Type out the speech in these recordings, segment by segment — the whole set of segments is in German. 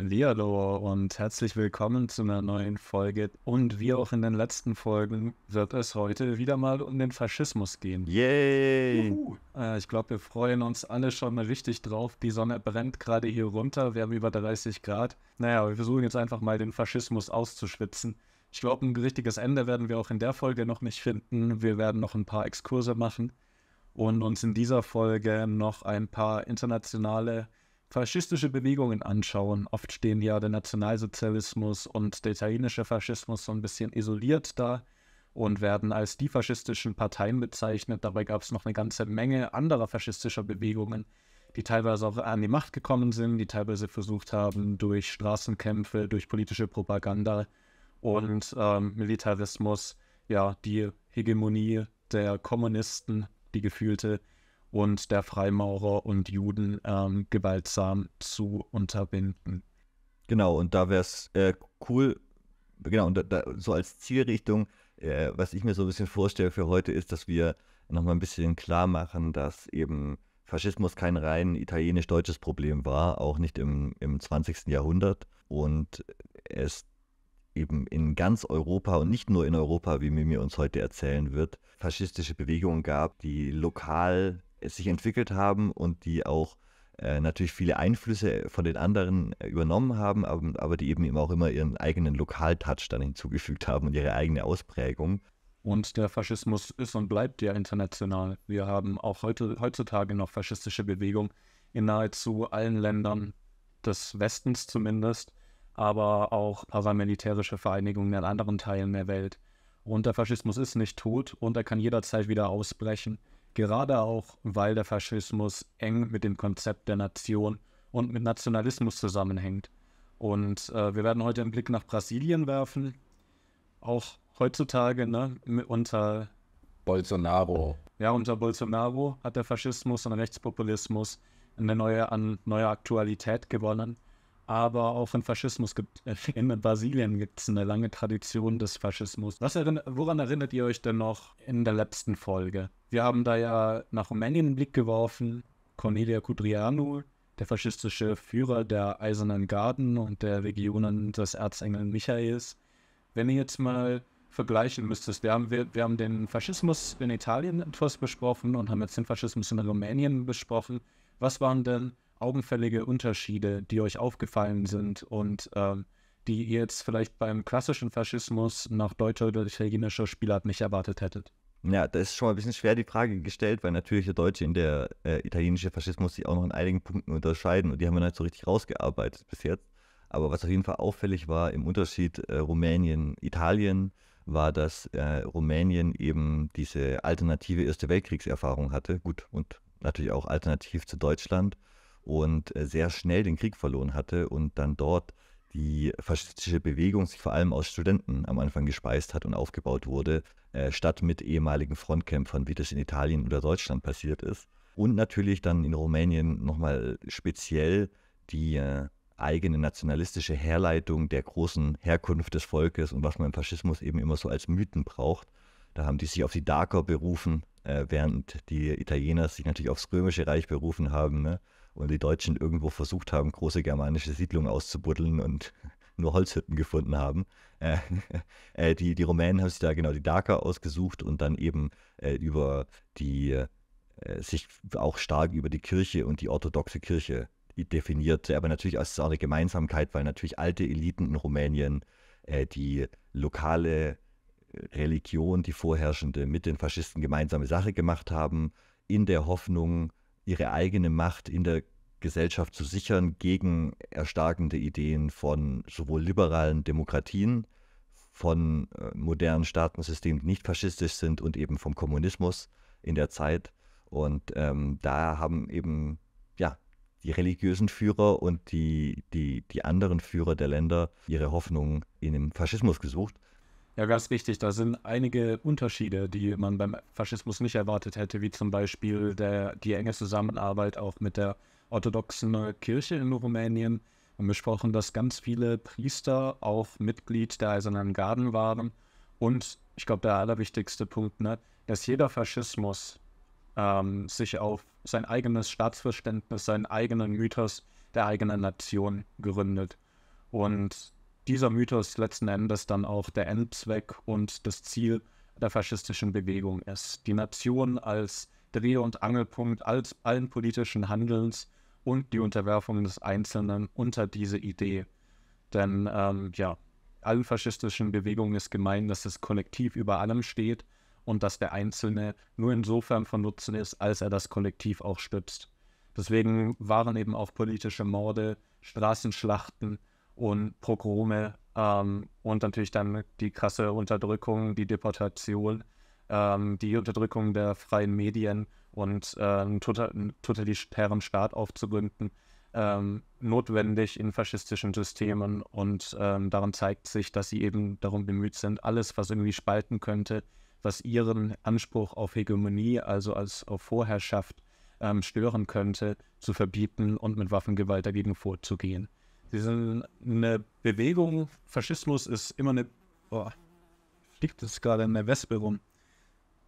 Hallihallo und herzlich willkommen zu einer neuen Folge. Und wie auch in den letzten Folgen wird es heute wieder mal um den Faschismus gehen. Yay! Äh, ich glaube, wir freuen uns alle schon mal richtig drauf. Die Sonne brennt gerade hier runter. Wir haben über 30 Grad. Naja, wir versuchen jetzt einfach mal den Faschismus auszuschwitzen. Ich glaube, ein richtiges Ende werden wir auch in der Folge noch nicht finden. Wir werden noch ein paar Exkurse machen und uns in dieser Folge noch ein paar internationale faschistische Bewegungen anschauen. Oft stehen ja der Nationalsozialismus und der italienische Faschismus so ein bisschen isoliert da und werden als die faschistischen Parteien bezeichnet. Dabei gab es noch eine ganze Menge anderer faschistischer Bewegungen, die teilweise auch an die Macht gekommen sind, die teilweise versucht haben, durch Straßenkämpfe, durch politische Propaganda und ähm, Militarismus, ja, die Hegemonie der Kommunisten, die gefühlte und der Freimaurer und Juden ähm, gewaltsam zu unterbinden. Genau, und da wäre es äh, cool, genau, und da, da, so als Zielrichtung, äh, was ich mir so ein bisschen vorstelle für heute, ist, dass wir nochmal ein bisschen klar machen, dass eben Faschismus kein rein italienisch-deutsches Problem war, auch nicht im, im 20. Jahrhundert. Und es eben in ganz Europa und nicht nur in Europa, wie Mimi uns heute erzählen wird, faschistische Bewegungen gab, die lokal sich entwickelt haben und die auch äh, natürlich viele Einflüsse von den anderen äh, übernommen haben, aber, aber, die eben auch immer ihren eigenen Lokaltouch dann hinzugefügt haben und ihre eigene Ausprägung. Und der Faschismus ist und bleibt ja international. Wir haben auch heute, heutzutage noch faschistische Bewegungen in nahezu allen Ländern des Westens zumindest, aber auch paramilitärische Vereinigungen in anderen Teilen der Welt. Und der Faschismus ist nicht tot und er kann jederzeit wieder ausbrechen. Gerade auch, weil der Faschismus eng mit dem Konzept der Nation und mit Nationalismus zusammenhängt. Und äh, wir werden heute einen Blick nach Brasilien werfen. Auch heutzutage, ne, unter Bolsonaro. Ja, unter Bolsonaro hat der Faschismus und Rechtspopulismus eine neue, an neue Aktualität gewonnen. Aber auch in Faschismus gibt in Brasilien gibt es eine lange Tradition des Faschismus. Was erinn, woran erinnert ihr euch denn noch in der letzten Folge? Wir haben da ja nach Rumänien einen Blick geworfen. Cornelia Cudrianu, der faschistische Führer der Eisernen Garden und der Legionen des Erzengel Michaels. Wenn ihr jetzt mal vergleichen müsstest, wir haben, wir, wir haben den Faschismus in Italien etwas besprochen und haben jetzt den Faschismus in Rumänien besprochen. Was waren denn augenfällige Unterschiede, die euch aufgefallen sind und ähm, die ihr jetzt vielleicht beim klassischen Faschismus nach deutscher oder italienischer Spielart nicht erwartet hättet? Ja, das ist schon mal ein bisschen schwer die Frage gestellt, weil natürlich der deutsche und der äh, italienische Faschismus sich auch noch in einigen Punkten unterscheiden und die haben wir nicht so richtig rausgearbeitet bis jetzt. Aber was auf jeden Fall auffällig war im Unterschied äh, Rumänien-Italien, war, dass äh, Rumänien eben diese alternative Erste Weltkriegserfahrung hatte. Gut, und natürlich auch alternativ zu Deutschland und äh, sehr schnell den Krieg verloren hatte und dann dort die faschistische Bewegung sich vor allem aus Studenten am Anfang gespeist hat und aufgebaut wurde, äh, statt mit ehemaligen Frontkämpfern, wie das in Italien oder Deutschland passiert ist. Und natürlich dann in Rumänien nochmal speziell die äh, eigene nationalistische Herleitung der großen Herkunft des Volkes und was man im Faschismus eben immer so als Mythen braucht. Da haben die sich auf die Daker berufen, äh, während die Italiener sich natürlich aufs Römische Reich berufen haben. Ne? Und die Deutschen irgendwo versucht haben, große germanische Siedlungen auszubuddeln und nur Holzhütten gefunden haben. Äh, äh, die, die Rumänen haben sich da genau die Daker ausgesucht und dann eben äh, über die, äh, sich auch stark über die Kirche und die orthodoxe Kirche definiert. Aber natürlich es auch eine Gemeinsamkeit, weil natürlich alte Eliten in Rumänien äh, die lokale Religion, die vorherrschende, mit den Faschisten gemeinsame Sache gemacht haben, in der Hoffnung, ihre eigene Macht in der Gesellschaft zu sichern gegen erstarkende Ideen von sowohl liberalen Demokratien, von äh, modernen Staatensystemen, die nicht faschistisch sind und eben vom Kommunismus in der Zeit. Und ähm, da haben eben ja, die religiösen Führer und die, die, die anderen Führer der Länder ihre Hoffnung in dem Faschismus gesucht. Ja, ganz richtig. Da sind einige Unterschiede, die man beim Faschismus nicht erwartet hätte, wie zum Beispiel der, die enge Zusammenarbeit auch mit der orthodoxen Kirche in Rumänien. Wir haben besprochen, dass ganz viele Priester auch Mitglied der Eisernen Garden waren. Und ich glaube, der allerwichtigste Punkt, ne, dass jeder Faschismus ähm, sich auf sein eigenes Staatsverständnis, seinen eigenen Mythos der eigenen Nation gründet. Und dieser Mythos letzten Endes dann auch der Endzweck und das Ziel der faschistischen Bewegung ist. Die Nation als Dreh- und Angelpunkt als allen politischen Handelns und die Unterwerfung des Einzelnen unter diese Idee. Denn ähm, ja, allen faschistischen Bewegungen ist gemein, dass das Kollektiv über allem steht und dass der Einzelne nur insofern von Nutzen ist, als er das Kollektiv auch stützt. Deswegen waren eben auch politische Morde, Straßenschlachten und Pogrome ähm, und natürlich dann die krasse Unterdrückung, die Deportation, ähm, die Unterdrückung der freien Medien und äh, einen, total, einen totalitären Staat aufzugründen, ähm, notwendig in faschistischen Systemen. Und ähm, daran zeigt sich, dass sie eben darum bemüht sind, alles, was irgendwie spalten könnte, was ihren Anspruch auf Hegemonie, also als auf Vorherrschaft, ähm, stören könnte, zu verbieten und mit Waffengewalt dagegen vorzugehen. Sie sind eine Bewegung, Faschismus ist immer eine. Boah, fliegt es gerade in der Wespe rum.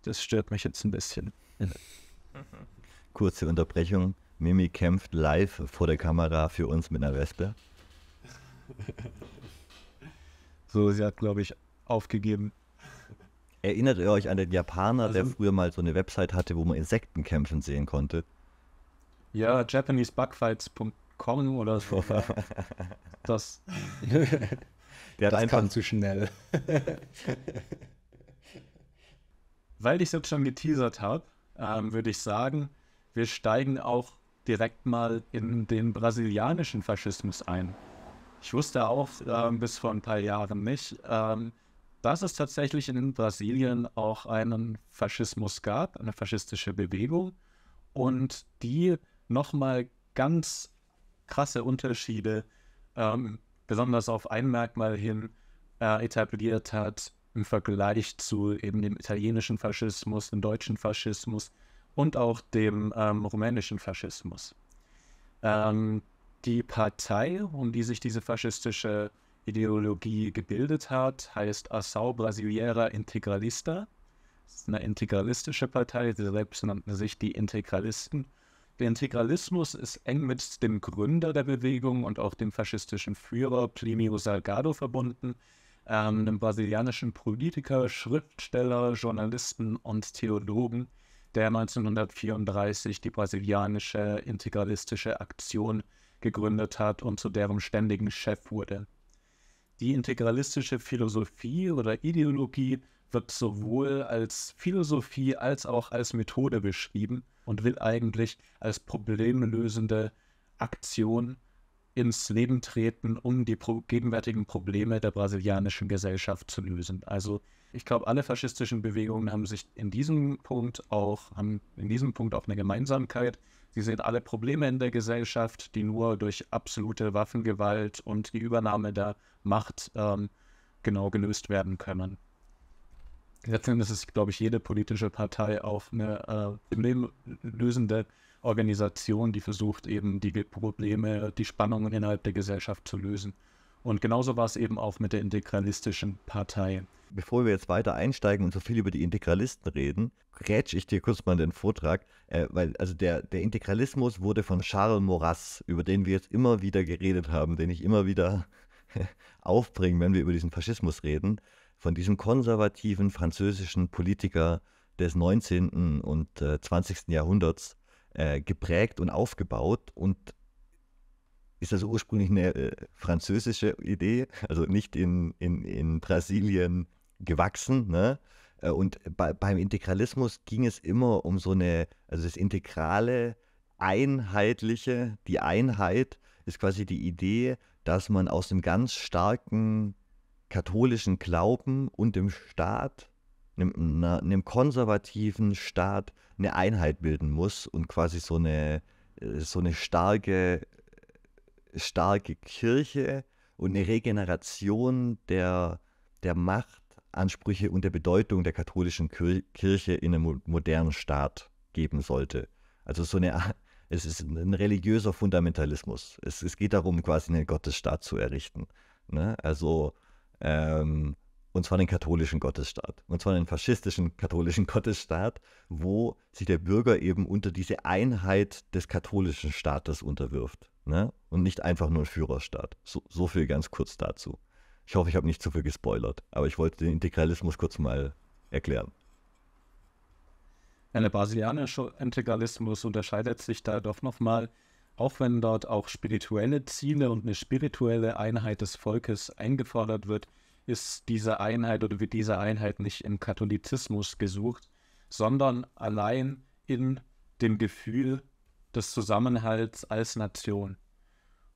Das stört mich jetzt ein bisschen. Kurze Unterbrechung. Mimi kämpft live vor der Kamera für uns mit einer Wespe. So, sie hat, glaube ich, aufgegeben. Erinnert ihr euch an den Japaner, der Also- früher mal so eine Website hatte, wo man Insekten kämpfen sehen konnte? Ja, JapaneseBugfights.com oder so. Das, Der hat Das einfach kam zu schnell. weil ich es jetzt schon geteasert habe, ähm, würde ich sagen, wir steigen auch direkt mal in den brasilianischen Faschismus ein. Ich wusste auch ähm, bis vor ein paar Jahren nicht, ähm, dass es tatsächlich in Brasilien auch einen Faschismus gab, eine faschistische Bewegung und die nochmal ganz krasse Unterschiede, ähm, besonders auf ein Merkmal hin, äh, etabliert hat im Vergleich zu eben dem italienischen Faschismus, dem deutschen Faschismus und auch dem ähm, rumänischen Faschismus. Ähm, die Partei, um die sich diese faschistische Ideologie gebildet hat, heißt Ação Brasileira Integralista. Das ist eine integralistische Partei, sie selbst nannten sich die Integralisten. Der Integralismus ist eng mit dem Gründer der Bewegung und auch dem faschistischen Führer Plínio Salgado verbunden, ähm, einem brasilianischen Politiker, Schriftsteller, Journalisten und Theologen, der 1934 die brasilianische integralistische Aktion gegründet hat und zu deren ständigen Chef wurde. Die integralistische Philosophie oder Ideologie wird sowohl als Philosophie als auch als Methode beschrieben und will eigentlich als problemlösende Aktion ins Leben treten, um die pro gegenwärtigen Probleme der brasilianischen Gesellschaft zu lösen. Also ich glaube, alle faschistischen Bewegungen haben sich in diesem Punkt auch, haben in diesem Punkt auch eine Gemeinsamkeit. Sie sehen alle Probleme in der Gesellschaft, die nur durch absolute Waffengewalt und die Übernahme der Macht ähm, genau gelöst werden können. Letztendlich ist, glaube ich, jede politische Partei auch eine äh, problemlösende Organisation, die versucht eben die Probleme, die Spannungen innerhalb der Gesellschaft zu lösen. Und genauso war es eben auch mit der integralistischen Partei. Bevor wir jetzt weiter einsteigen und so viel über die Integralisten reden, grätsch ich dir kurz mal den Vortrag, äh, weil also der, der Integralismus wurde von Charles Maurras, über den wir jetzt immer wieder geredet haben, den ich immer wieder aufbringe, wenn wir über diesen Faschismus reden, von diesem konservativen französischen Politiker des 19. und äh, 20. Jahrhunderts äh, geprägt und aufgebaut und ist also ursprünglich eine äh, französische Idee, also nicht in, in, in Brasilien gewachsen. Ne? Äh, Und bei, beim Integralismus ging es immer um so eine, also das integrale, einheitliche, die Einheit ist quasi die Idee, dass man aus dem ganz starken katholischen Glauben und dem Staat, einem, einem konservativen Staat, eine Einheit bilden muss und quasi so eine, äh, so eine starke starke Kirche und eine Regeneration der, der Machtansprüche und der Bedeutung der katholischen Kir Kirche in einem mo- modernen Staat geben sollte. Also so eine, es ist ein religiöser Fundamentalismus. Es, es geht darum, quasi einen Gottesstaat zu errichten. Ne? Also, ähm, und zwar den katholischen Gottesstaat. Und zwar den faschistischen katholischen Gottesstaat, wo sich der Bürger eben unter diese Einheit des katholischen Staates unterwirft. Ne? Und nicht einfach nur ein Führerstaat. So, so viel ganz kurz dazu. Ich hoffe, ich habe nicht zu viel gespoilert, aber ich wollte den Integralismus kurz mal erklären. Der brasilianische Integralismus unterscheidet sich da doch nochmal, auch wenn dort auch spirituelle Ziele und eine spirituelle Einheit des Volkes eingefordert wird, ist diese Einheit oder wird diese Einheit nicht im Katholizismus gesucht, sondern allein in dem Gefühl des Zusammenhalts als Nation.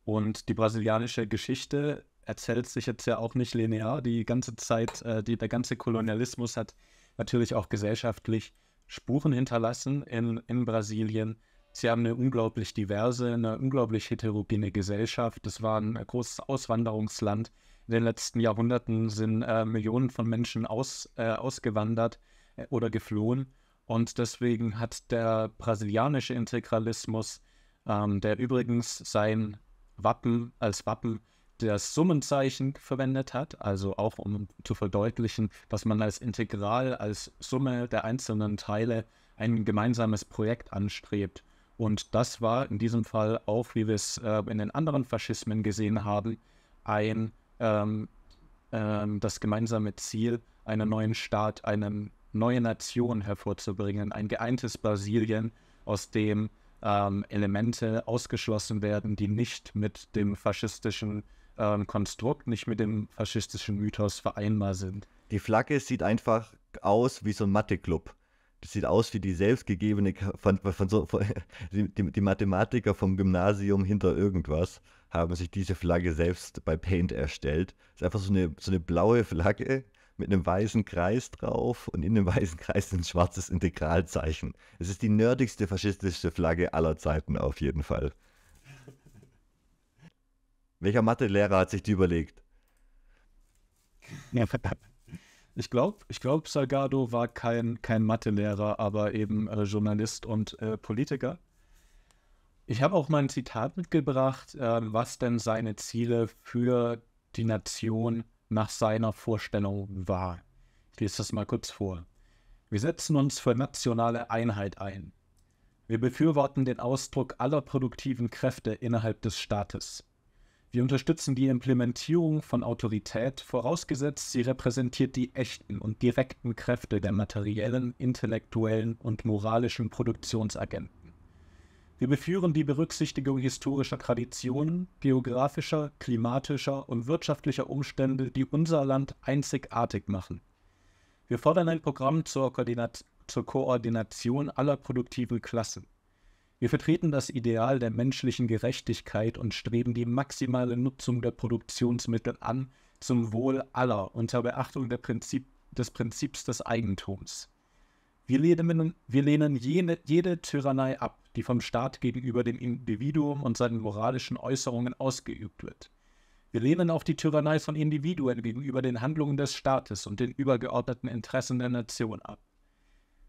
Und die brasilianische Geschichte erzählt sich jetzt ja auch nicht linear. Die ganze Zeit, äh, die, der ganze Kolonialismus hat natürlich auch gesellschaftlich Spuren hinterlassen in, in Brasilien. Sie haben eine unglaublich diverse, eine unglaublich heterogene Gesellschaft. Das war ein großes Auswanderungsland. In den letzten Jahrhunderten sind äh, Millionen von Menschen aus, äh, ausgewandert äh, oder geflohen. Und deswegen hat der brasilianische Integralismus, ähm, der übrigens sein Wappen als Wappen das Summenzeichen verwendet hat, also auch um zu verdeutlichen, dass man als Integral, als Summe der einzelnen Teile ein gemeinsames Projekt anstrebt. Und das war in diesem Fall auch, wie wir es äh, in den anderen Faschismen gesehen haben, ein ähm, ähm, das gemeinsame Ziel, einen neuen Staat, eine neue Nation hervorzubringen, ein geeintes Brasilien, aus dem ähm, Elemente ausgeschlossen werden, die nicht mit dem faschistischen ähm, Konstrukt, nicht mit dem faschistischen Mythos vereinbar sind. Die Flagge sieht einfach aus wie so ein Mathe-Club. Das sieht aus wie die selbstgegebene, von, von so, von, die, die, Mathematiker vom Gymnasium hinter irgendwas haben sich diese Flagge selbst bei Paint erstellt. Das ist einfach so eine, so eine blaue Flagge mit einem weißen Kreis drauf und in dem weißen Kreis ein schwarzes Integralzeichen. Es ist die nerdigste faschistische Flagge aller Zeiten auf jeden Fall. Welcher Mathelehrer hat sich die überlegt? Ich glaube, ich glaub, Salgado war kein, kein Mathelehrer, aber eben äh, Journalist und äh, Politiker. Ich habe auch mal ein Zitat mitgebracht, äh, was denn seine Ziele für die Nation nach seiner Vorstellung war. Ich lese das mal kurz vor. Wir setzen uns für nationale Einheit ein. Wir befürworten den Ausdruck aller produktiven Kräfte innerhalb des Staates. Wir unterstützen die Implementierung von Autorität, vorausgesetzt sie repräsentiert die echten und direkten Kräfte der materiellen, intellektuellen und moralischen Produktionsagenten. Wir beführen die Berücksichtigung historischer Traditionen, geografischer, klimatischer und wirtschaftlicher Umstände, die unser Land einzigartig machen. Wir fordern ein Programm zur, Koordinat zur Koordination aller produktiven Klassen. Wir vertreten das Ideal der menschlichen Gerechtigkeit und streben die maximale Nutzung der Produktionsmittel an zum Wohl aller unter Beachtung Prinzip, des Prinzips des Eigentums. Wir lehnen, wir lehnen jene, jede Tyrannei ab, die vom Staat gegenüber dem Individuum und seinen moralischen Äußerungen ausgeübt wird. Wir lehnen auch die Tyrannei von Individuen gegenüber den Handlungen des Staates und den übergeordneten Interessen der Nation ab.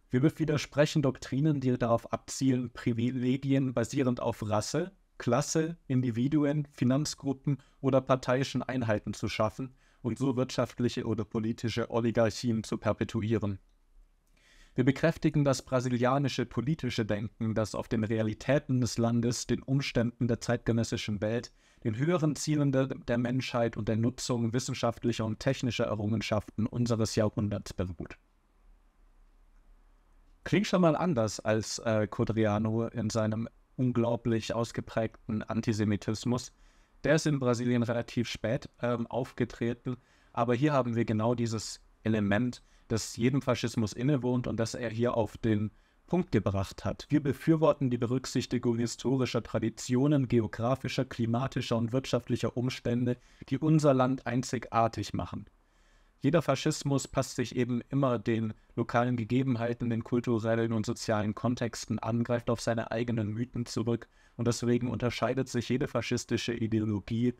Wir widersprechen Doktrinen, die darauf abzielen, Privilegien basierend auf Rasse, Klasse, Individuen, Finanzgruppen oder parteiischen Einheiten zu schaffen und so wirtschaftliche oder politische Oligarchien zu perpetuieren. Wir bekräftigen das brasilianische politische Denken, das auf den Realitäten des Landes, den Umständen der zeitgenössischen Welt, den höheren Zielen der, der Menschheit und der Nutzung wissenschaftlicher und technischer Errungenschaften unseres Jahrhunderts beruht. Klingt schon mal anders als äh, Codriano in seinem unglaublich ausgeprägten Antisemitismus. Der ist in Brasilien relativ spät ähm, aufgetreten, aber hier haben wir genau dieses Element, das jedem Faschismus innewohnt und das er hier auf den Punkt gebracht hat. Wir befürworten die Berücksichtigung historischer Traditionen, geografischer, klimatischer und wirtschaftlicher Umstände, die unser Land einzigartig machen jeder Faschismus passt sich eben immer den lokalen Gegebenheiten, den kulturellen und sozialen Kontexten an, greift auf seine eigenen Mythen zurück und deswegen unterscheidet sich jede faschistische Ideologie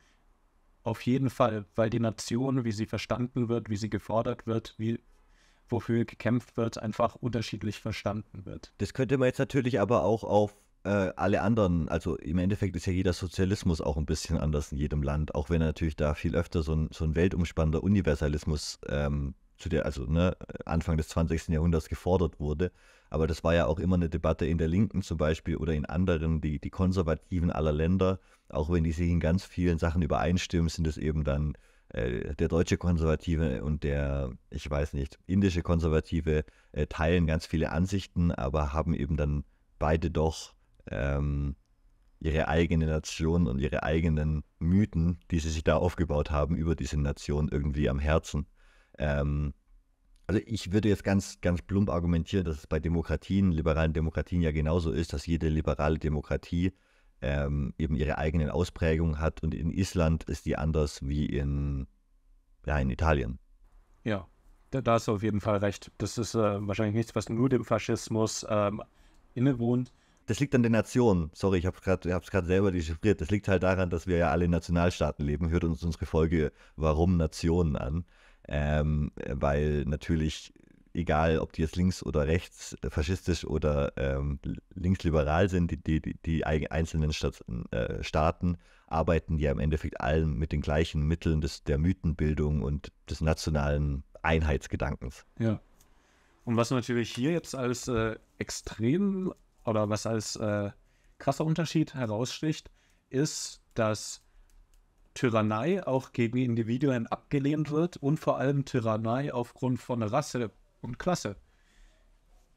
auf jeden Fall, weil die Nation, wie sie verstanden wird, wie sie gefordert wird, wie wofür gekämpft wird, einfach unterschiedlich verstanden wird. Das könnte man jetzt natürlich aber auch auf äh, alle anderen, also im Endeffekt ist ja jeder Sozialismus auch ein bisschen anders in jedem Land, auch wenn natürlich da viel öfter so ein, so ein weltumspannender Universalismus ähm, zu der, also ne, Anfang des 20. Jahrhunderts gefordert wurde. Aber das war ja auch immer eine Debatte in der Linken zum Beispiel oder in anderen, die, die Konservativen aller Länder, auch wenn die sich in ganz vielen Sachen übereinstimmen, sind es eben dann äh, der deutsche Konservative und der, ich weiß nicht, indische Konservative äh, teilen ganz viele Ansichten, aber haben eben dann beide doch ähm, ihre eigene Nation und ihre eigenen Mythen, die sie sich da aufgebaut haben, über diese Nation irgendwie am Herzen. Ähm, also ich würde jetzt ganz, ganz plump argumentieren, dass es bei Demokratien, liberalen Demokratien ja genauso ist, dass jede liberale Demokratie ähm, eben ihre eigenen Ausprägungen hat und in Island ist die anders wie in, ja, in Italien. Ja, da, da hast du auf jeden Fall recht. Das ist äh, wahrscheinlich nichts, was nur dem Faschismus ähm, innewohnt. Das liegt an den Nationen. Sorry, ich habe es gerade selber dechiffriert. Das liegt halt daran, dass wir ja alle in Nationalstaaten leben. Hört uns unsere Folge Warum Nationen an. Ähm, weil natürlich egal ob die jetzt links oder rechts, äh, faschistisch oder ähm, linksliberal sind, die, die, die einzelnen Staat, äh, Staaten arbeiten ja im Endeffekt allen mit den gleichen Mitteln des, der Mythenbildung und des nationalen Einheitsgedankens. Ja. Und was natürlich hier jetzt als äh, extrem oder was als äh, krasser Unterschied heraussticht, ist, dass Tyrannei auch gegen Individuen abgelehnt wird und vor allem Tyrannei aufgrund von Rasse und Klasse.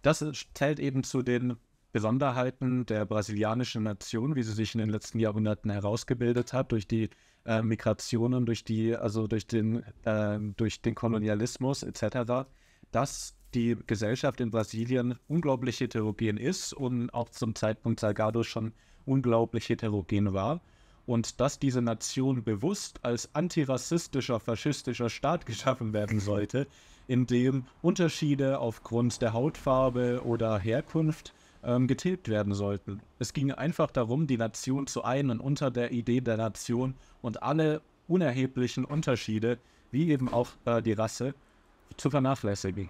Das zählt eben zu den Besonderheiten der brasilianischen Nation, wie sie sich in den letzten Jahrhunderten herausgebildet hat, durch die äh, Migrationen, durch die, also durch den, äh, durch den Kolonialismus etc., dass die Gesellschaft in Brasilien unglaublich heterogen ist und auch zum Zeitpunkt Salgado schon unglaublich heterogen war und dass diese Nation bewusst als antirassistischer, faschistischer Staat geschaffen werden sollte, in dem Unterschiede aufgrund der Hautfarbe oder Herkunft ähm, getilgt werden sollten. Es ging einfach darum, die Nation zu einen unter der Idee der Nation und alle unerheblichen Unterschiede, wie eben auch äh, die Rasse, zu vernachlässigen.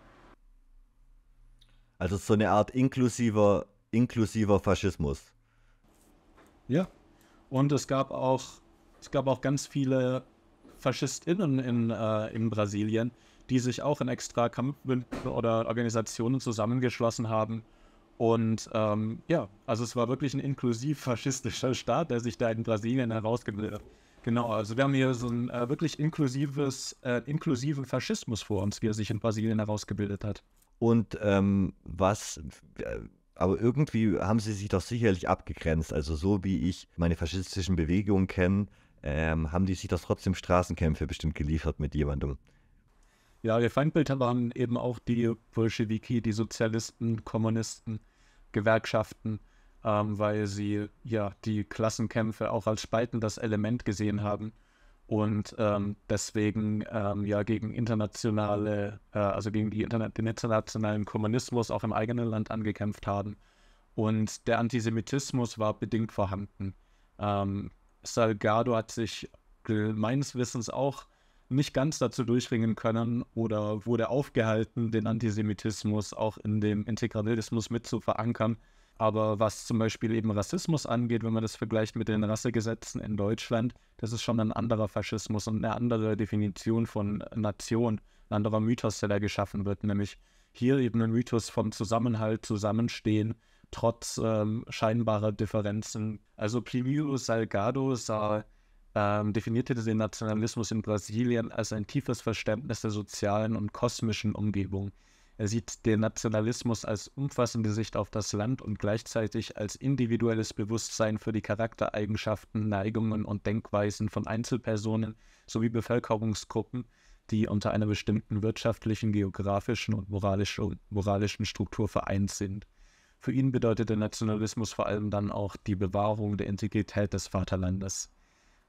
Also so eine Art inklusiver, inklusiver Faschismus. Ja. Und es gab auch, es gab auch ganz viele FaschistInnen in, äh, in Brasilien, die sich auch in extra Kampfbünden oder Organisationen zusammengeschlossen haben. Und ähm, ja, also es war wirklich ein inklusiv faschistischer Staat, der sich da in Brasilien herausgebildet hat. Genau, also wir haben hier so ein äh, wirklich inklusives, äh, inklusiven Faschismus vor uns, wie er sich in Brasilien herausgebildet hat. Und ähm, was, äh, aber irgendwie haben sie sich doch sicherlich abgegrenzt. Also so wie ich meine faschistischen Bewegungen kenne, ähm, haben die sich doch trotzdem Straßenkämpfe bestimmt geliefert mit jemandem. Ja, ihr Feindbild waren eben auch die Bolschewiki, die Sozialisten, Kommunisten, Gewerkschaften, ähm, weil sie ja die Klassenkämpfe auch als spaltendes Element gesehen haben und ähm, deswegen ähm, ja gegen internationale, äh, also gegen die Interna den internationalen Kommunismus auch im eigenen Land angekämpft haben. Und der Antisemitismus war bedingt vorhanden. Ähm, Salgado hat sich meines Wissens auch nicht ganz dazu durchringen können oder wurde aufgehalten, den Antisemitismus auch in dem Integralismus mit zu verankern. Aber was zum Beispiel eben Rassismus angeht, wenn man das vergleicht mit den Rassegesetzen in Deutschland, das ist schon ein anderer Faschismus und eine andere Definition von Nation, ein anderer Mythos, der da geschaffen wird, nämlich hier eben ein Mythos vom Zusammenhalt, Zusammenstehen, trotz ähm, scheinbarer Differenzen. Also Plinio Salgado sah ähm, definierte den Nationalismus in Brasilien als ein tiefes Verständnis der sozialen und kosmischen Umgebung. Er sieht den Nationalismus als umfassende Sicht auf das Land und gleichzeitig als individuelles Bewusstsein für die Charaktereigenschaften, Neigungen und Denkweisen von Einzelpersonen sowie Bevölkerungsgruppen, die unter einer bestimmten wirtschaftlichen, geografischen und moralischen, moralischen Struktur vereint sind. Für ihn bedeutet der Nationalismus vor allem dann auch die Bewahrung der Integrität des Vaterlandes.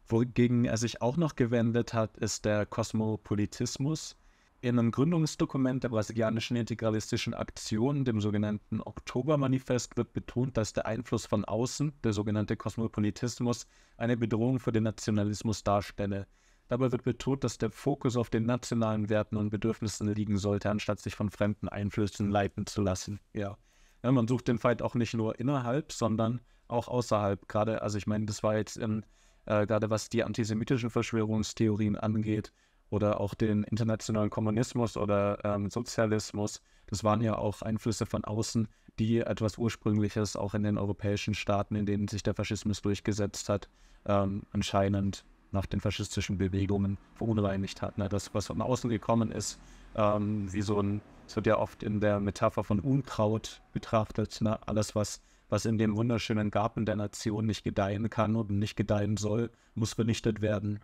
Wogegen er sich auch noch gewendet hat, ist der Kosmopolitismus. In einem Gründungsdokument der brasilianischen integralistischen Aktion, dem sogenannten Oktobermanifest, wird betont, dass der Einfluss von außen, der sogenannte Kosmopolitismus, eine Bedrohung für den Nationalismus darstelle. Dabei wird betont, dass der Fokus auf den nationalen Werten und Bedürfnissen liegen sollte, anstatt sich von fremden Einflüssen leiten zu lassen. Ja. ja man sucht den Feind auch nicht nur innerhalb, sondern auch außerhalb. Gerade, also ich meine, das war jetzt in äh, gerade was die antisemitischen Verschwörungstheorien angeht oder auch den internationalen Kommunismus oder ähm, Sozialismus. Das waren ja auch Einflüsse von außen, die etwas Ursprüngliches auch in den europäischen Staaten, in denen sich der Faschismus durchgesetzt hat, ähm, anscheinend nach den faschistischen Bewegungen verunreinigt hat. Ne? Das, was von außen gekommen ist, ähm, wie so ein, es wird ja oft in der Metapher von Unkraut betrachtet, ne? alles, was, was in dem wunderschönen Garten der Nation nicht gedeihen kann und nicht gedeihen soll, muss vernichtet werden.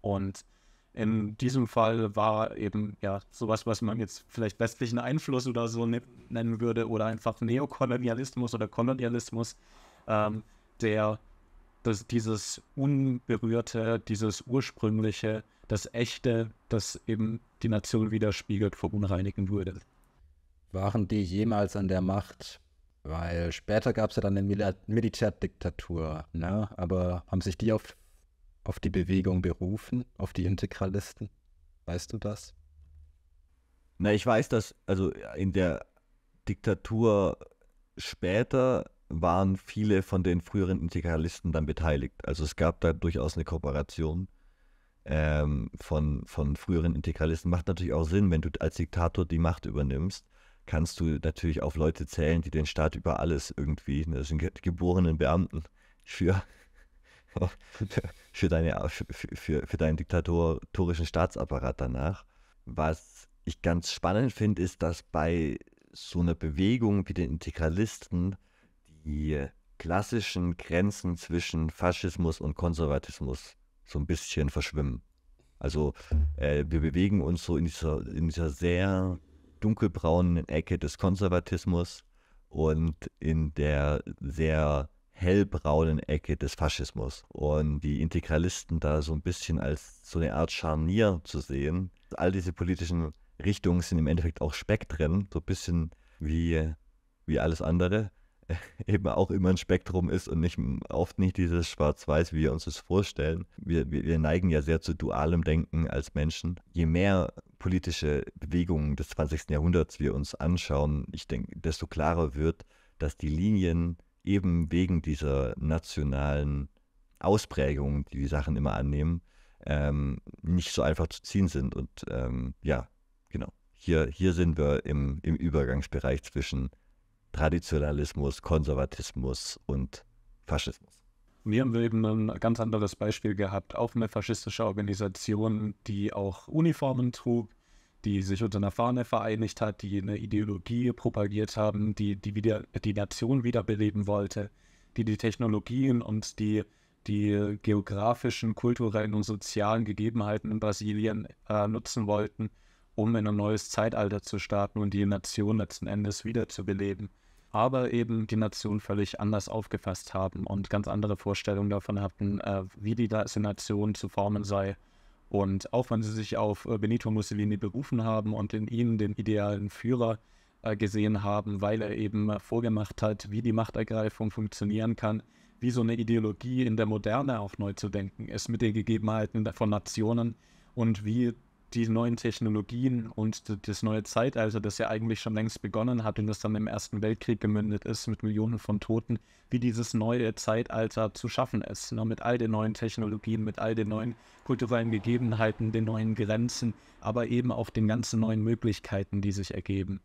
Und in diesem Fall war eben ja sowas, was man jetzt vielleicht westlichen Einfluss oder so ne-, nennen würde oder einfach Neokolonialismus oder Kolonialismus, ähm, der das, dieses Unberührte, dieses Ursprüngliche, das Echte, das eben die Nation widerspiegelt, verunreinigen würde. Waren die jemals an der Macht? Weil später gab es ja dann eine Mil Militärdiktatur, ne? aber haben sich die auf, auf die Bewegung berufen, auf die Integralisten? Weißt du das? Na, ich weiß, dass also in der Diktatur später waren viele von den früheren Integralisten dann beteiligt. Also es gab da durchaus eine Kooperation ähm, von, von früheren Integralisten. Macht natürlich auch Sinn, wenn du als Diktator die Macht übernimmst, kannst du natürlich auf Leute zählen, die den Staat über alles irgendwie, ne, das sind geborenen Beamten für, für, deine, für, für, für deinen diktatorischen Staatsapparat danach. Was ich ganz spannend finde, ist, dass bei so einer Bewegung wie den Integralisten die klassischen Grenzen zwischen Faschismus und Konservatismus so ein bisschen verschwimmen. Also äh, wir bewegen uns so in dieser, in dieser sehr dunkelbraunen Ecke des Konservatismus und in der sehr hellbraunen Ecke des Faschismus. Und die Integralisten da so ein bisschen als so eine Art Scharnier zu sehen. All diese politischen Richtungen sind im Endeffekt auch Spektren, so ein bisschen wie, wie alles andere. eben auch immer ein Spektrum ist und nicht, oft nicht dieses Schwarz-Weiß, wie wir uns das vorstellen. Wir, wir, wir neigen ja sehr zu dualem Denken als Menschen. Je mehr politische Bewegungen des 20. Jahrhunderts wir uns anschauen, ich denke, desto klarer wird, dass die Linien eben wegen dieser nationalen Ausprägung, die die Sachen immer annehmen, ähm, nicht so einfach zu ziehen sind. Und ähm, ja, genau. Hier, hier sind wir im, im Übergangsbereich zwischen Traditionalismus, Konservatismus und Faschismus. Wir haben eben ein ganz anderes Beispiel gehabt, auch eine faschistische Organisation, die auch Uniformen trug, die sich unter einer Fahne vereinigt hat, die eine Ideologie propagiert haben, die die, wieder, die Nation wiederbeleben wollte, die die Technologien und die, die geografischen, kulturellen und sozialen Gegebenheiten in Brasilien äh, nutzen wollten, um in ein neues Zeitalter zu starten und die Nation letzten Endes wiederzubeleben. Aber eben die Nation völlig anders aufgefasst haben und ganz andere Vorstellungen davon hatten, äh, wie die Nation zu formen sei. Und auch wenn sie sich auf äh, Benito Mussolini berufen haben und in ihm den idealen Führer äh, gesehen haben, weil er eben äh, vorgemacht hat, wie die Machtergreifung funktionieren kann, wie so eine Ideologie in der Moderne auch neu zu denken ist mit den Gegebenheiten von Nationen und wie die neuen Technologien und das neue Zeitalter, das ja eigentlich schon längst begonnen hat und das dann im Ersten Weltkrieg gemündet ist mit Millionen von Toten, wie dieses neue Zeitalter zu schaffen ist. Ne? Mit all den neuen Technologien, mit all den neuen kulturellen Gegebenheiten, den neuen Grenzen, aber eben auch den ganzen neuen Möglichkeiten, die sich ergeben.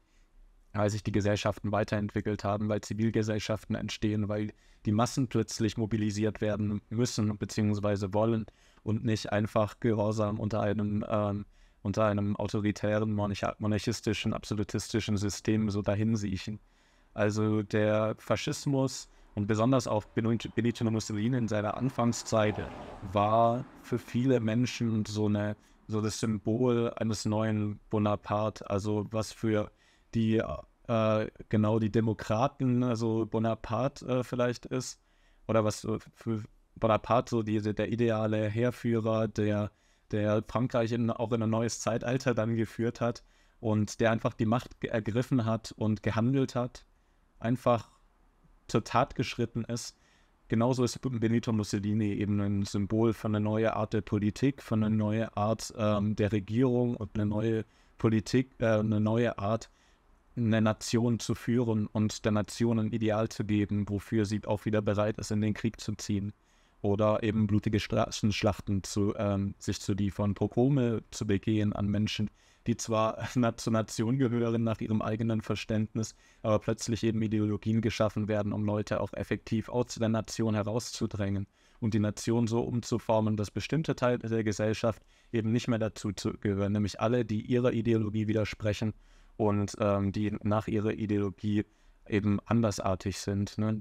Weil sich die Gesellschaften weiterentwickelt haben, weil Zivilgesellschaften entstehen, weil die Massen plötzlich mobilisiert werden müssen bzw. wollen und nicht einfach gehorsam unter einem, ähm, unter einem autoritären, monarchistischen, absolutistischen System so dahinsiechen. Also der Faschismus und besonders auch Benito Mussolini in seiner Anfangszeit war für viele Menschen so, eine, so das Symbol eines neuen Bonaparte, also was für die äh, genau die Demokraten, also Bonaparte äh, vielleicht ist, oder was für Bonaparte so die, der ideale Heerführer, der, der Frankreich in, auch in ein neues Zeitalter dann geführt hat und der einfach die Macht ergriffen hat und gehandelt hat, einfach zur Tat geschritten ist. Genauso ist Benito Mussolini eben ein Symbol für eine neue Art der Politik, für eine neue Art ähm, der Regierung und eine neue Politik, äh, eine neue Art, eine Nation zu führen und der Nation ein Ideal zu geben, wofür sie auch wieder bereit ist, in den Krieg zu ziehen. Oder eben blutige Straßenschlachten zu, ähm, sich zu liefern, Pogrome zu begehen an Menschen, die zwar zur Nation gehören nach ihrem eigenen Verständnis, aber plötzlich eben Ideologien geschaffen werden, um Leute auch effektiv aus der Nation herauszudrängen und die Nation so umzuformen, dass bestimmte Teile der Gesellschaft eben nicht mehr dazu gehören, nämlich alle, die ihrer Ideologie widersprechen und ähm, die nach ihrer Ideologie eben andersartig sind. Ne?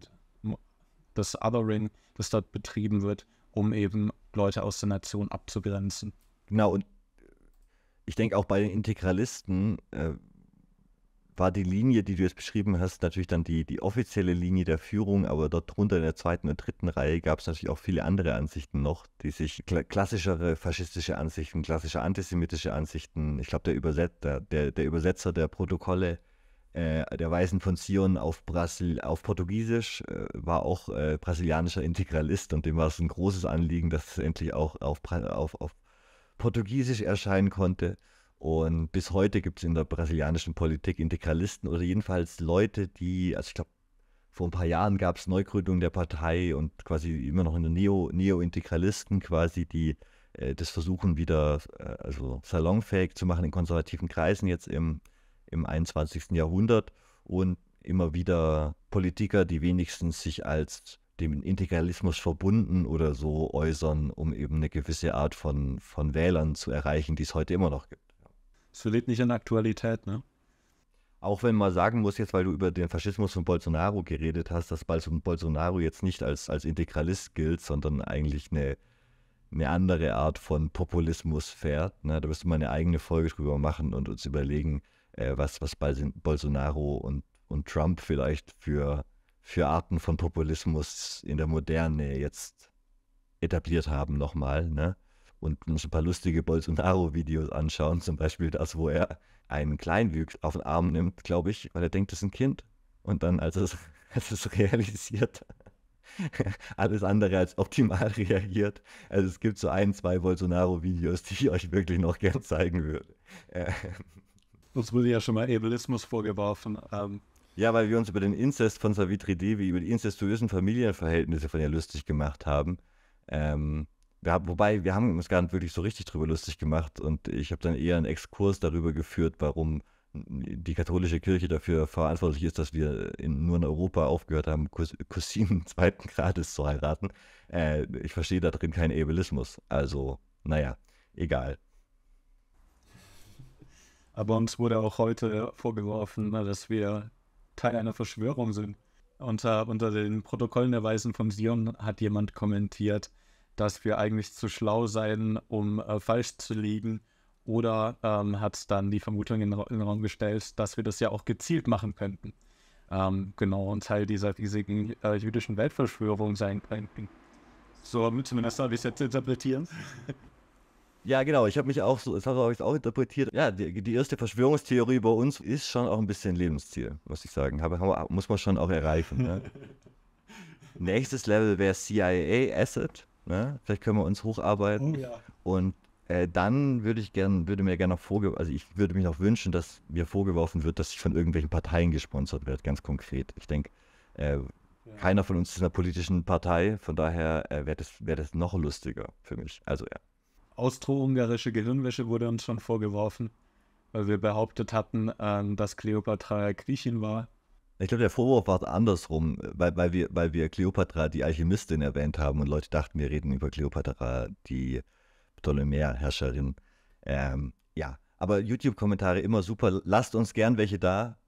Das Othering, das dort betrieben wird, um eben Leute aus der Nation abzugrenzen. Genau, und ich denke auch bei den Integralisten äh, war die Linie, die du jetzt beschrieben hast, natürlich dann die, die offizielle Linie der Führung, aber dort drunter in der zweiten und dritten Reihe gab es natürlich auch viele andere Ansichten noch, die sich kla klassischere faschistische Ansichten, klassische antisemitische Ansichten, ich glaube der, Überset der, der, Übersetzer der Protokolle äh, der Weisen von Zion auf, Brasil auf Portugiesisch äh, war auch äh, brasilianischer Integralist und dem war es ein großes Anliegen, dass es endlich auch auf, auf, auf Portugiesisch erscheinen konnte. Und bis heute gibt es in der brasilianischen Politik Integralisten oder jedenfalls Leute, die, also ich glaube, vor ein paar Jahren gab es Neugründung der Partei und quasi immer noch in der Neo, Neo-Integralisten quasi, die äh, das versuchen wieder äh, also salonfähig zu machen in konservativen Kreisen jetzt im, im 21. Jahrhundert und immer wieder Politiker, die wenigstens sich als dem Integralismus verbunden oder so äußern, um eben eine gewisse Art von, von Wählern zu erreichen, die es heute immer noch gibt. Es verliert nicht an Aktualität, ne? Auch wenn man sagen muss, jetzt weil du über den Faschismus von Bolsonaro geredet hast, dass Bolsonaro jetzt nicht als, als Integralist gilt, sondern eigentlich eine, eine andere Art von Populismus fährt. Ne? Da müsste man eine eigene Folge drüber machen und uns überlegen, äh, was, was Bolsonaro und, und Trump vielleicht für, für Arten von Populismus in der Moderne jetzt etabliert haben nochmal. Ne? und uns ein paar lustige Bolsonaro-Videos anschauen. Zum Beispiel das, wo er einen Kleinwüchs auf den Arm nimmt, glaube ich, weil er denkt, das ist ein Kind. Und dann, als es, als es realisiert, alles andere als optimal reagiert. Also es gibt so ein, zwei Bolsonaro-Videos, die ich euch wirklich noch gern zeigen würde. Uns wurde ja schon mal Ableismus vorgeworfen. Ähm. Ja, weil wir uns über den Inzest von Savitri Devi, über die incestuösen Familienverhältnisse von ihr lustig gemacht haben. Ähm, wir haben, wobei, wir haben uns gar nicht wirklich so richtig drüber lustig gemacht und ich habe dann eher einen Exkurs darüber geführt, warum die katholische Kirche dafür verantwortlich ist, dass wir in, nur in Europa aufgehört haben, Cous Cousinen zweiten Grades zu heiraten. Äh, ich verstehe da drin keinen Ableismus. Also, naja, egal. Aber uns wurde auch heute vorgeworfen, dass wir Teil einer Verschwörung sind. Unter, unter den Protokollen der Weisen von Sion hat jemand kommentiert, dass wir eigentlich zu schlau seien, um äh, falsch zu liegen. Oder ähm, hat dann die Vermutung in, in, den Raum gestellt, dass wir das ja auch gezielt machen könnten. Ähm, genau, und Teil dieser riesigen äh, jüdischen Weltverschwörung sein könnten. So, zumindest soll ich es jetzt interpretieren. Ja, genau. Ich habe mich auch so, das habe ich auch interpretiert. Ja, die, die, erste Verschwörungstheorie bei uns ist schon auch ein bisschen Lebensziel, muss ich sagen. Habe, muss man schon auch erreichen. Ne? Nächstes Level wäre CIA Asset. Ne? Vielleicht können wir uns hocharbeiten. Oh, ja. Und äh, dann würde ich gern, würde mir gerne noch vorgeworfen, also ich würde mich noch wünschen, dass mir vorgeworfen wird, dass ich von irgendwelchen Parteien gesponsert werde, ganz konkret. Ich denke, äh, ja. keiner von uns ist in einer politischen Partei, von daher äh, wäre das, wär das noch lustiger für mich. Also ja. Austro-ungarische Gehirnwäsche wurde uns schon vorgeworfen, weil wir behauptet hatten, ähm, dass Kleopatra Griechin war ich glaube, der Vorwurf war andersrum, weil, weil, wir, weil wir Kleopatra die Alchemistin erwähnt haben und Leute dachten, wir reden über Kleopatra, die Ptolemäer-Herrscherin. Ähm, ja, aber YouTube-Kommentare immer super. Lasst uns gern welche da.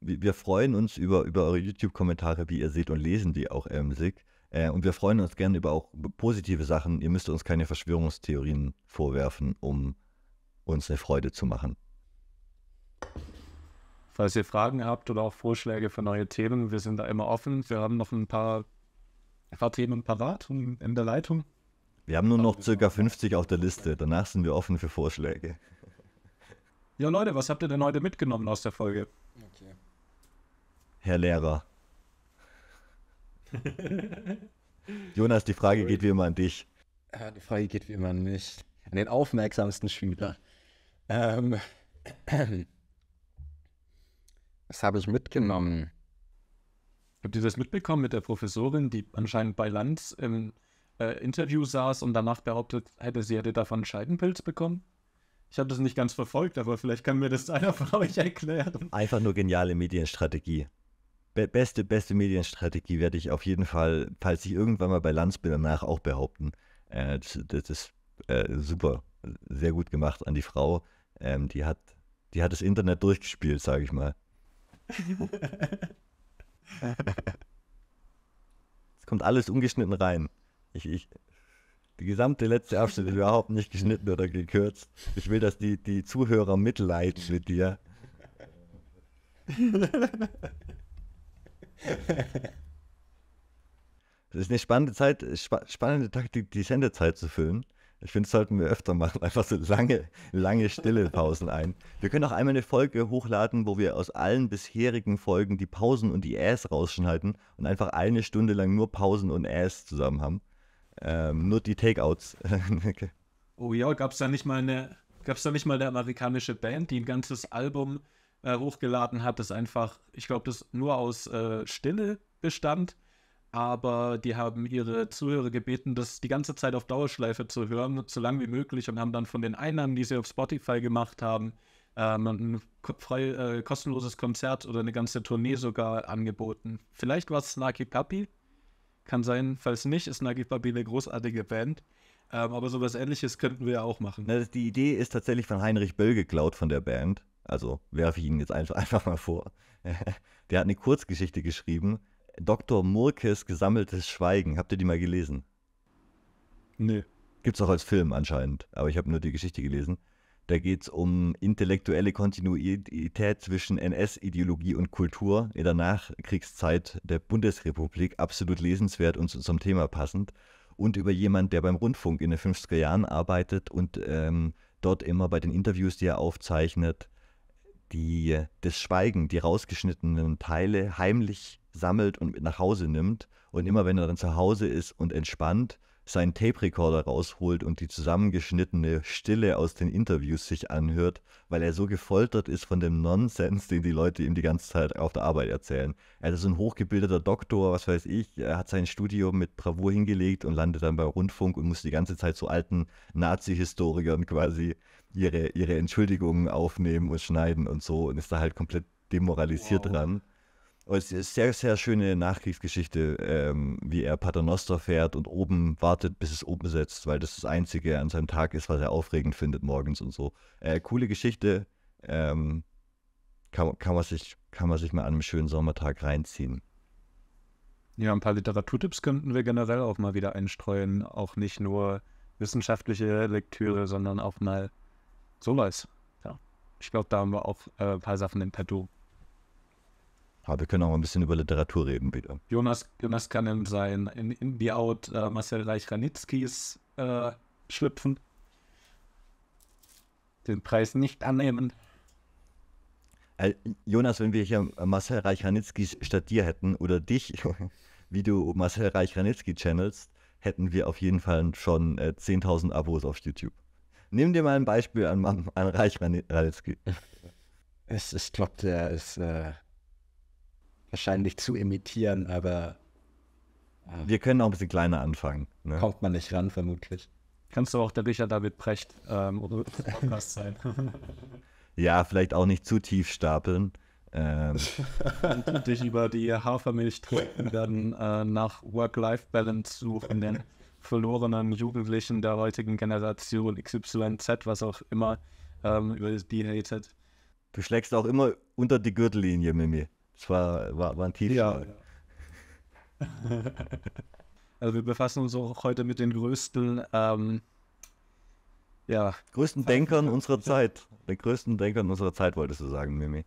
Wir, freuen uns über, über eure YouTube-Kommentare, wie ihr seht, und lesen die auch emsig. Äh, und wir freuen uns gern über auch positive Sachen. Ihr müsst uns keine Verschwörungstheorien vorwerfen, um uns eine Freude zu machen. Falls ihr Fragen habt oder auch Vorschläge für neue Themen, wir sind da immer offen. Wir haben noch ein paar, ein paar Themen parat und in der Leitung. Wir haben nur noch circa 50 auf der Liste. Danach sind wir offen für Vorschläge. Ja, Leute, was habt ihr denn heute mitgenommen aus der Folge? Okay. Herr Lehrer. Jonas, die Frage Sorry. geht wie immer an dich. Die Frage geht wie immer an mich. An den aufmerksamsten Schüler. Ähm. Was habe ich mitgenommen? Habt ihr das mitbekommen mit der Professorin, die anscheinend bei Lanz im äh, Interview saß und danach behauptet hätte, sie hätte davon einen Scheidenpilz bekommen? Ich habe das nicht ganz verfolgt, aber vielleicht kann mir das einer von euch erklären. Einfach nur geniale Medienstrategie. Be beste, beste Medienstrategie werde ich auf jeden Fall, falls ich irgendwann mal bei Lanz bin, danach auch behaupten. Äh, das, das, ist äh, super, sehr gut gemacht an die Frau. Ähm, die, hat, die hat das Internet durchgespielt, sage ich mal. Es kommt alles ungeschnitten rein. Ich, ich, die gesamte letzte Abschnitt ist überhaupt nicht geschnitten oder gekürzt. Ich will, dass die, die Zuhörer mitleiden mit dir. Das ist eine spannende Zeit, spannende Taktik, die Sendezeit zu füllen. Ich finde, das sollten wir öfter machen. Einfach so lange, lange stille Pausen ein. Wir können auch einmal eine Folge hochladen, wo wir aus allen bisherigen Folgen die Pausen und die Äs rausschneiden und einfach eine Stunde lang nur Pausen und Äs zusammen haben. Ähm, nur die Takeouts. oh ja, gab es da nicht mal eine, gab es da nicht mal eine amerikanische Band, die ein ganzes Album äh, hochgeladen hat, das einfach, ich glaube, das nur aus äh, Stille bestand aber die haben ihre Zuhörer gebeten, das die ganze Zeit auf Dauerschleife zu hören, so lange wie möglich und haben dann von den Einnahmen, die sie auf Spotify gemacht haben, ähm, ein frei, äh, kostenloses Konzert oder eine ganze Tournee sogar angeboten. Vielleicht war es Snarky Puppy, kann sein, falls nicht, ist Snarky Puppy eine großartige Band. Ähm, aber sowas ähnliches könnten wir ja auch machen. Na, die Idee ist tatsächlich von Heinrich Böll geklaut von der Band. Also werfe ich ihn jetzt einfach, einfach mal vor. der hat eine Kurzgeschichte geschrieben, Dr. Murkes Gesammeltes Schweigen. Habt ihr die mal gelesen? Nee. Gibt es auch als Film anscheinend, aber ich habe nur die Geschichte gelesen. Da geht es um intellektuelle Kontinuität zwischen NS-Ideologie und Kultur in der Nachkriegszeit der Bundesrepublik. Absolut lesenswert und zum Thema passend. Und über jemanden, der beim Rundfunk in den 50er Jahren arbeitet und ähm, dort immer bei den Interviews, die er aufzeichnet, die, das Schweigen, die rausgeschnittenen Teile heimlich sammelt und mit nach Hause nimmt. Und immer wenn er dann zu Hause ist und entspannt, seinen Tape-Recorder rausholt und die zusammengeschnittene Stille aus den Interviews sich anhört, weil er so gefoltert ist von dem Nonsens, den die Leute ihm die ganze Zeit auf der Arbeit erzählen. Er ist ein hochgebildeter Doktor, was weiß ich, er hat sein Studium mit Bravour hingelegt und landet dann beim Rundfunk und muss die ganze Zeit so alten Nazi-Historikern quasi ihre, ihre Entschuldigungen aufnehmen und schneiden und so und ist da halt komplett demoralisiert wow. dran. Und es ist eine sehr, sehr schöne Nachkriegsgeschichte, ähm, wie er Paternoster fährt und oben wartet, bis es oben setzt, weil das das Einzige an seinem Tag ist, was er aufregend findet morgens und so. Äh, coole Geschichte, ähm, kann, kann, man sich, kann man sich mal an einem schönen Sommertag reinziehen. Ja, ein paar Literaturtipps könnten wir generell auch mal wieder einstreuen. Auch nicht nur wissenschaftliche Lektüre, sondern auch mal sowas. Ja. Ich glaube, da haben wir auch äh, ein paar Sachen in petto. Aber wir können auch ein bisschen über Literatur reden, bitte. Jonas, Jonas kann in sein in, in die Out äh, Marcel Reich-Ranitzkis äh, schlüpfen. Den Preis nicht annehmen. Äh, Jonas, wenn wir hier Marcel Reich-Ranitzky statt dir hätten oder dich, wie du Marcel Reich-Ranitzky channelst, hätten wir auf jeden Fall schon äh, 10.000 Abos auf YouTube. Nimm dir mal ein Beispiel an, an Reich-Ranitzky. ich glaube, der ist äh, wahrscheinlich zu imitieren, aber. Äh, Wir können auch ein bisschen kleiner anfangen. Ne? Kommt man nicht ran, vermutlich. Kannst du auch der Richard David Precht ähm, oder Podcast sein. ja, vielleicht auch nicht zu tief stapeln. Ähm. dich über die Hafermilch trinken, werden äh, nach Work-Life-Balance suchen, den verlorenen Jugendlichen der heutigen Generation XYZ, was auch immer, ähm, über die hatet. Du schlägst auch immer unter die Gürtellinie, Mimi. Das war, war, war ein Tiefschlag. Ja. also wir befassen uns auch heute mit den größten, ähm, ja. Größten Denkern unserer Zeit. Den größten Denkern unserer Zeit, wolltest du sagen, Mimi.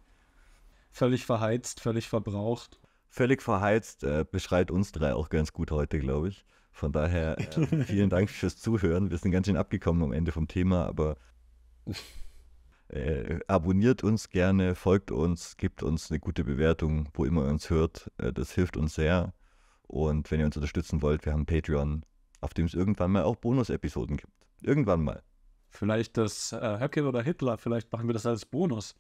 Völlig verheizt, völlig verbraucht. Völlig verheizt äh, beschreibt uns drei auch ganz gut heute, glaube ich. Von daher äh, vielen Dank fürs Zuhören. Wir sind ganz schön abgekommen am Ende vom Thema, aber äh, abonniert uns gerne, folgt uns, gibt uns eine gute Bewertung, wo immer ihr uns hört. Äh, das hilft uns sehr. Und wenn ihr uns unterstützen wollt, wir haben Patreon, auf dem es irgendwann mal auch Bonus-Episoden gibt. Irgendwann mal. Vielleicht das äh, Höcke oder Hitler, vielleicht machen wir das als Bonus.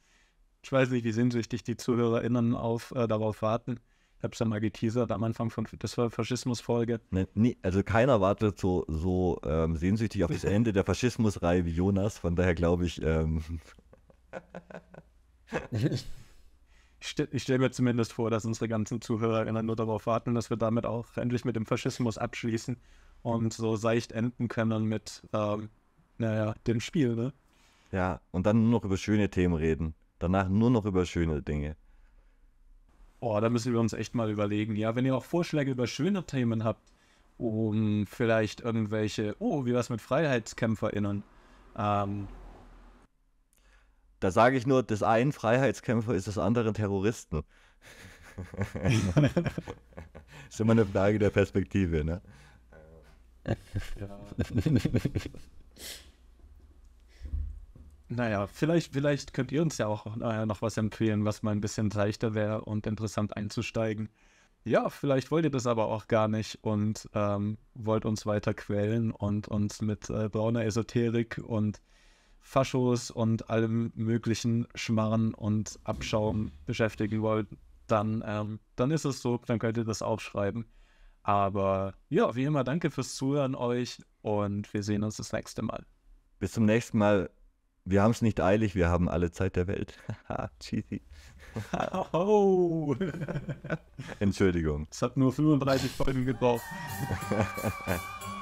Ich weiß nicht, wie sehnsüchtig die ZuhörerInnen auf, äh, darauf warten. Ich habe es ja mal geteasert am Anfang von der Faschismus-Folge. Ne, nie, also keiner wartet so, so ähm, sehnsüchtig auf das Ende der Faschismusreihe wie Jonas. Von daher glaube ich. Ähm ich stelle stell mir zumindest vor, dass unsere ganzen Zuhörerinnen nur darauf warten, dass wir damit auch endlich mit dem Faschismus abschließen und so seicht enden können mit, ähm, naja, dem Spiel, ne? Ja, und dann nur noch über schöne Themen reden. Danach nur noch über schöne Dinge. Oh, da müssen wir uns echt mal überlegen. Ja, wenn ihr auch Vorschläge über schöne Themen habt, um vielleicht irgendwelche, oh, wie was mit FreiheitskämpferInnen. Ähm, da sage ich nur, das eine Freiheitskämpfer ist das andere Terroristen. ist immer eine Frage der Perspektive, ne? Ja. Naja, vielleicht, vielleicht könnt ihr uns ja auch äh, noch was empfehlen, was mal ein bisschen leichter wäre und interessant einzusteigen. Ja, vielleicht wollt ihr das aber auch gar nicht und ähm, wollt uns weiter quälen und uns mit äh, brauner Esoterik und Faschos und allem möglichen Schmarren und Abschaum beschäftigen wollt, dann, ähm, dann ist es so, dann könnt ihr das aufschreiben. Aber ja, wie immer, danke fürs Zuhören euch und wir sehen uns das nächste Mal. Bis zum nächsten Mal. Wir haben es nicht eilig, wir haben alle Zeit der Welt. Cheesy. oh. Entschuldigung. Es hat nur 35 Folgen gebraucht.